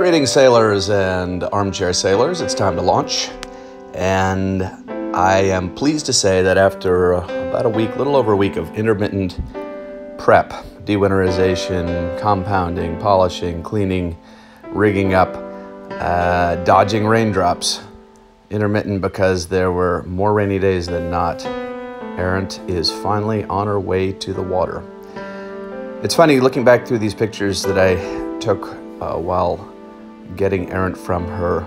Greetings, sailors and armchair sailors. It's time to launch. And I am pleased to say that after about a week, little over a week of intermittent prep, dewinterization, compounding, polishing, cleaning, rigging up, uh, dodging raindrops, intermittent because there were more rainy days than not, Errant is finally on her way to the water. It's funny looking back through these pictures that I took uh, while getting Errant from her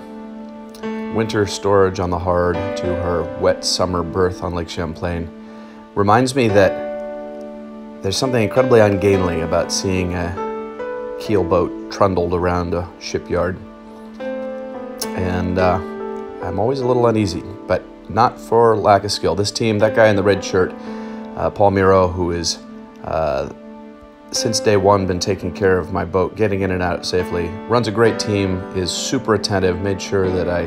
winter storage on the Hard to her wet summer berth on Lake Champlain reminds me that there's something incredibly ungainly about seeing a keelboat trundled around a shipyard. And uh, I'm always a little uneasy, but not for lack of skill. This team, that guy in the red shirt, uh, Paul Mero, who is uh, since day one been taking care of my boat, getting in and out safely. Runs a great team, is super attentive, made sure that I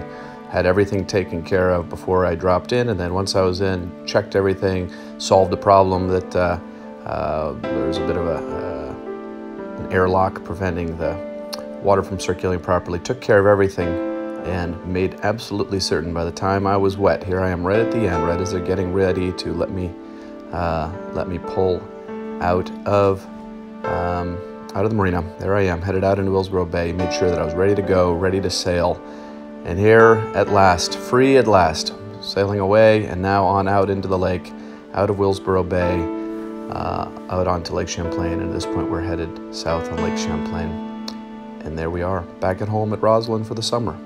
had everything taken care of before I dropped in, and then once I was in, checked everything, solved the problem that uh, uh, there was a bit of a, uh, an airlock preventing the water from circulating properly, took care of everything, and made absolutely certain by the time I was wet, here I am right at the end, right as they're getting ready to let me, uh, let me pull out of um, out of the marina. There I am, headed out into Willsboro Bay. Made sure that I was ready to go, ready to sail. And here at last, free at last, sailing away and now on out into the lake, out of Willsboro Bay, uh, out onto Lake Champlain. And at this point, we're headed south on Lake Champlain. And there we are, back at home at Roslyn for the summer.